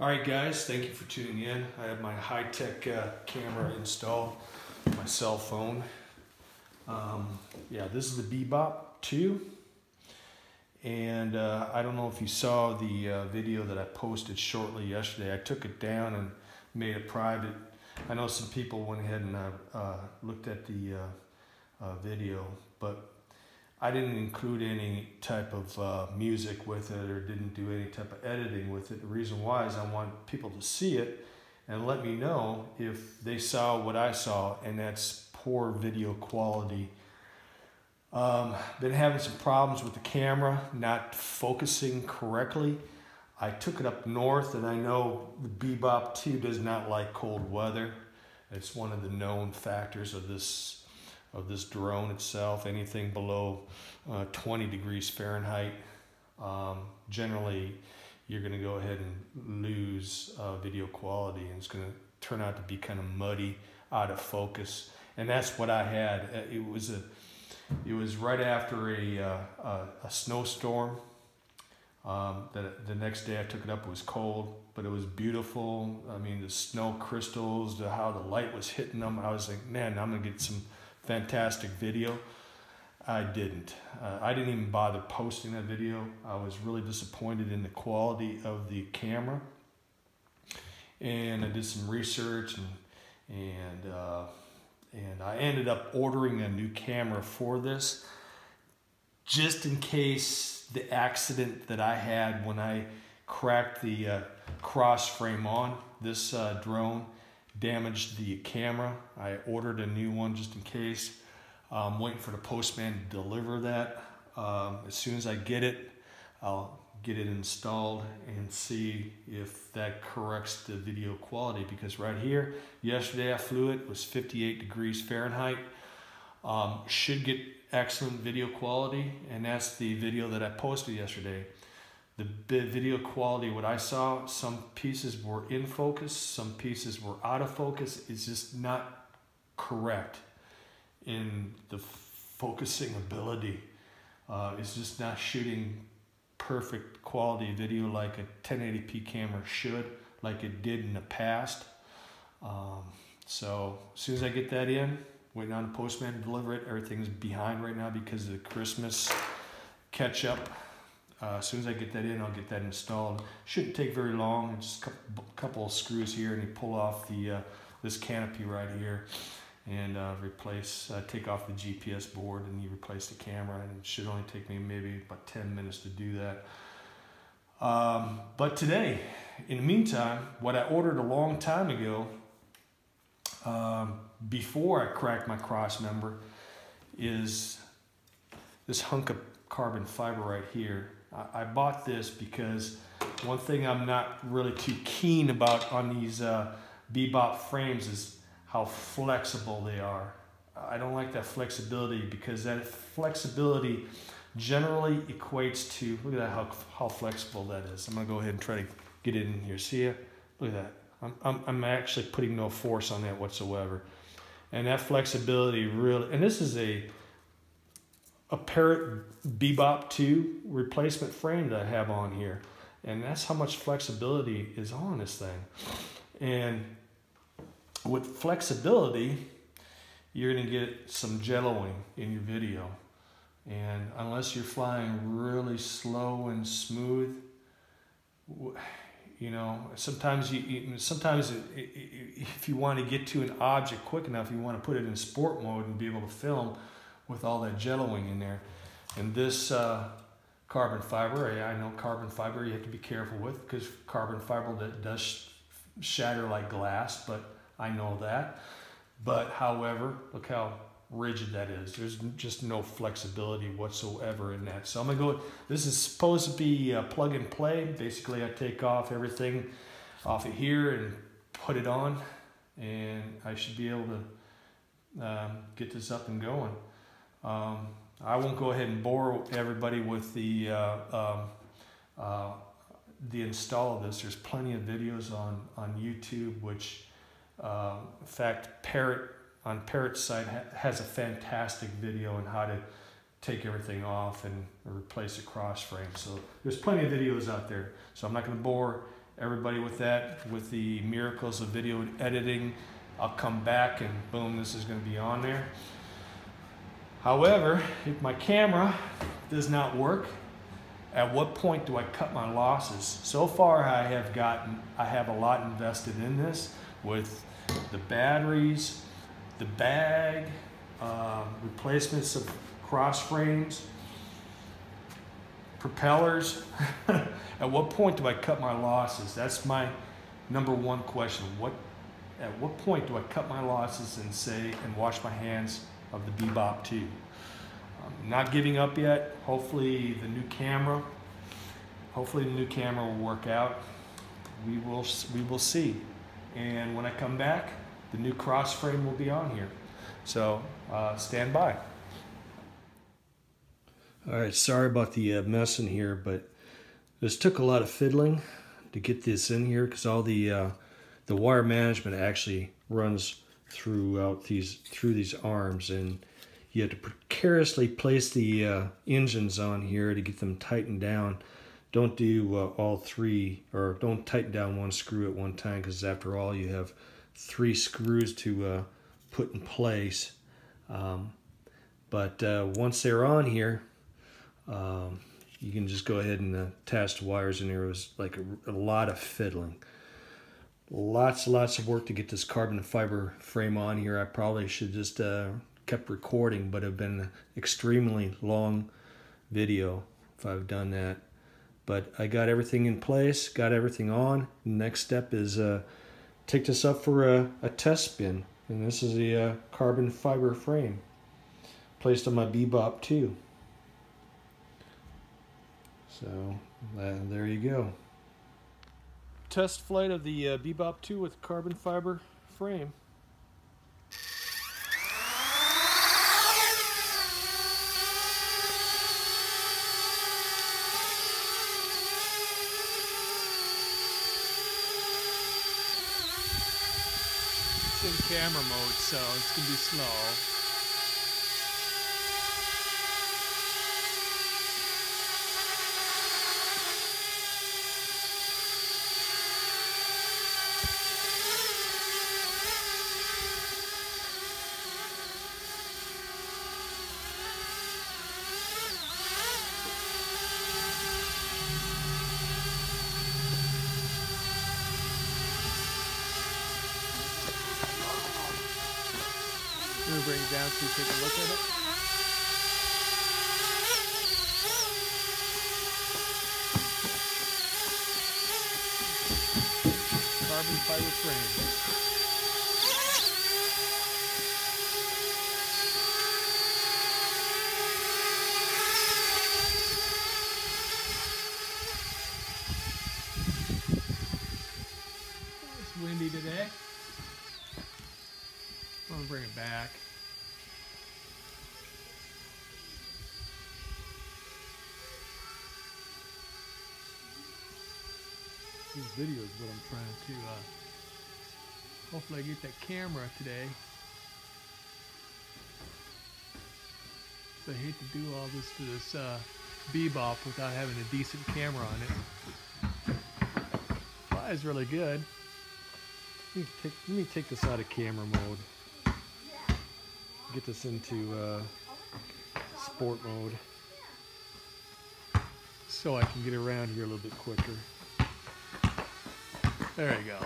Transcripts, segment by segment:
All right, guys, thank you for tuning in. I have my high-tech uh, camera installed, my cell phone. Um, yeah, this is the Bebop 2. And uh, I don't know if you saw the uh, video that I posted shortly yesterday. I took it down and made it private. I know some people went ahead and uh, uh, looked at the uh, video, but I didn't include any type of uh, music with it or didn't do any type of editing with it. The reason why is I want people to see it and let me know if they saw what I saw, and that's poor video quality. Um, been having some problems with the camera, not focusing correctly. I took it up north, and I know the Bebop 2 does not like cold weather. It's one of the known factors of this of this drone itself. Anything below uh, 20 degrees Fahrenheit, um, generally you're going to go ahead and lose uh, video quality and it's going to turn out to be kind of muddy, out of focus. And that's what I had. Uh, it was a, it was right after a, uh, a, a, snowstorm. Um, the, the next day I took it up, it was cold, but it was beautiful. I mean, the snow crystals, the, how the light was hitting them. I was like, man, I'm going to get some fantastic video. I didn't. Uh, I didn't even bother posting that video. I was really disappointed in the quality of the camera. And I did some research and and uh, and I ended up ordering a new camera for this just in case the accident that I had when I cracked the uh, cross frame on this uh, drone damaged the camera. I ordered a new one just in case. I'm waiting for the postman to deliver that. Um, as soon as I get it, I'll get it installed and see if that corrects the video quality because right here, yesterday I flew it, it was 58 degrees Fahrenheit. Um, should get excellent video quality and that's the video that I posted yesterday the video quality, what I saw, some pieces were in focus, some pieces were out of focus. It's just not correct in the focusing ability. Uh, it's just not shooting perfect quality video like a 1080p camera should, like it did in the past. Um, so as soon as I get that in, waiting on the postman to deliver it. Everything's behind right now because of the Christmas catch up. Uh, as soon as I get that in, I'll get that installed. Shouldn't take very long. Just a couple, of screws here, and you pull off the uh, this canopy right here, and uh, replace, uh, take off the GPS board, and you replace the camera. And it should only take me maybe about 10 minutes to do that. Um, but today, in the meantime, what I ordered a long time ago, um, before I cracked my cross member, is this hunk of carbon fiber right here I bought this because one thing I'm not really too keen about on these uh, Bebop frames is how flexible they are. I don't like that flexibility because that flexibility generally equates to, look at that, how, how flexible that is. I'm gonna go ahead and try to get it in here. See ya? Look at that. I'm, I'm, I'm actually putting no force on that whatsoever. And that flexibility really, and this is a a Parrot Bebop 2 replacement frame that I have on here. And that's how much flexibility is on this thing. And with flexibility, you're to get some jelloing in your video. And unless you're flying really slow and smooth, you know, sometimes you, sometimes if you want to get to an object quick enough, you want to put it in sport mode and be able to film with all that jelloing in there. And this uh, carbon fiber, I know carbon fiber you have to be careful with because carbon fiber that does shatter like glass, but I know that. But however, look how rigid that is. There's just no flexibility whatsoever in that. So I'm gonna go, this is supposed to be plug and play. Basically I take off everything off of here and put it on and I should be able to um, get this up and going. Um, I won't go ahead and bore everybody with the uh, um, uh, the install of this. There's plenty of videos on on YouTube, which uh, in fact Parrot on Parrot's site ha has a fantastic video on how to take everything off and replace a cross frame. So there's plenty of videos out there. So I'm not going to bore everybody with that, with the miracles of video editing. I'll come back and boom, this is going to be on there. However, if my camera does not work, at what point do I cut my losses? So far, I have gotten, I have a lot invested in this with the batteries, the bag, uh, replacements of cross frames, propellers. at what point do I cut my losses? That's my number one question. What, at what point do I cut my losses and say and wash my hands of the Bebop 2? I'm not giving up yet. Hopefully the new camera, hopefully the new camera will work out. We will, we will see. And when I come back, the new cross frame will be on here. So uh, stand by. All right, sorry about the uh, mess in here, but this took a lot of fiddling to get this in here because all the uh, the wire management actually runs throughout these through these arms and you have to precariously place the uh, engines on here to get them tightened down. Don't do uh, all three, or don't tighten down one screw at one time, because after all, you have three screws to uh, put in place. Um, but uh, once they're on here, um, you can just go ahead and attach the wires in there. It was like a, a lot of fiddling. Lots, lots of work to get this carbon fiber frame on here. I probably should just uh, kept recording, but have been an extremely long video if I've done that. But I got everything in place, got everything on. Next step is uh, take this up for a, a test spin. And this is a uh, carbon fiber frame placed on my Bebop 2. So uh, there you go. Test flight of the uh, Bebop 2 with carbon fiber frame. It's in camera mode, so it's going to be slow. Bring down so you take a look at it. Carbon fiber frame. Windy today. I'm gonna bring it back. This video is what I'm trying to, uh, hopefully I get that camera today. I hate to do all this to this uh, bebop without having a decent camera on it. Fly is really good. Let me take, let me take this out of camera mode get this into uh, sport mode so I can get around here a little bit quicker. There you go.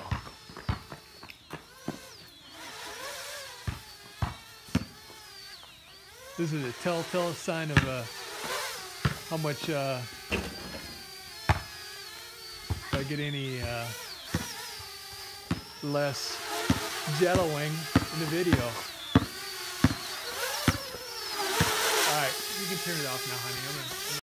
This is a telltale sign of uh, how much uh, if I get any uh, less jellowing in the video. All right, you can turn it off now, honey.